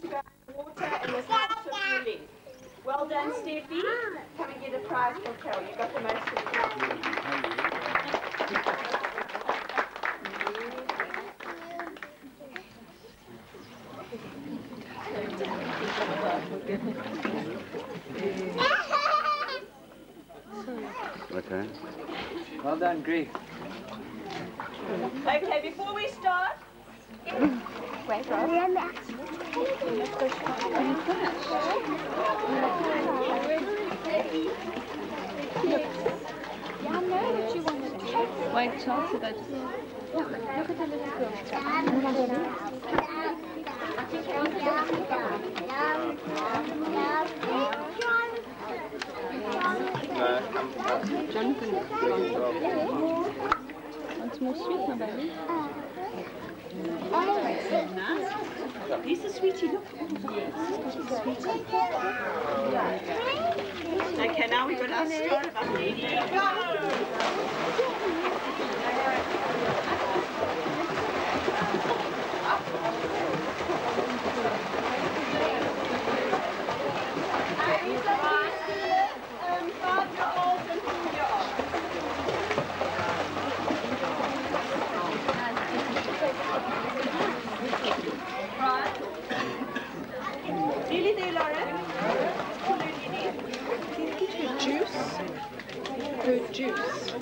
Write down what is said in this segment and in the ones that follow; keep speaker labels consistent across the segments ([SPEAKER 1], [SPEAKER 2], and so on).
[SPEAKER 1] didn't even want to go underwater and was. Well done, Steffi. Come and get a prize for Carol. You got the most of
[SPEAKER 2] Okay.
[SPEAKER 3] Well done, Greek.
[SPEAKER 1] Okay, before we start,
[SPEAKER 4] Wait, Ross.
[SPEAKER 5] Wait, Chelsea, that.
[SPEAKER 4] Look, look at the little girl.
[SPEAKER 5] More sweet, my baby.
[SPEAKER 1] Lisa, sweetie, look. Sweetie. Okay, now we've got our star of our
[SPEAKER 6] Juice.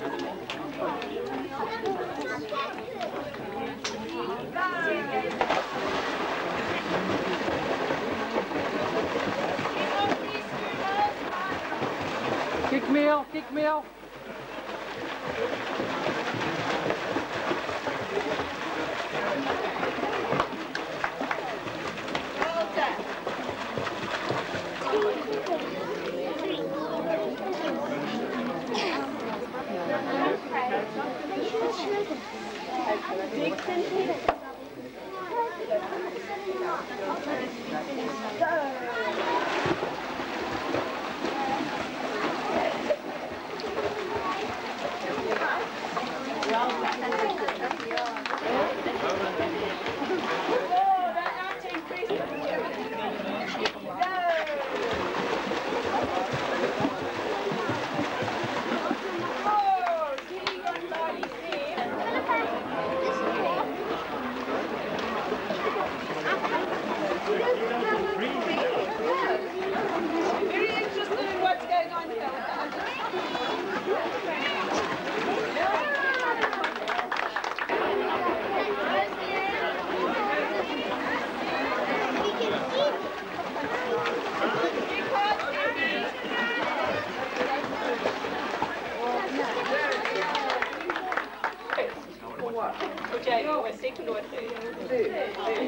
[SPEAKER 3] Kick meal, kick meal.
[SPEAKER 1] Oh,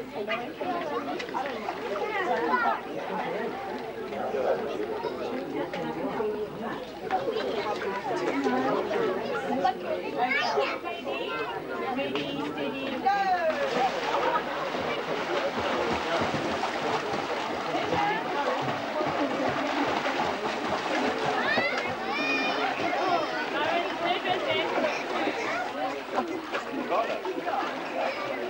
[SPEAKER 1] That's it.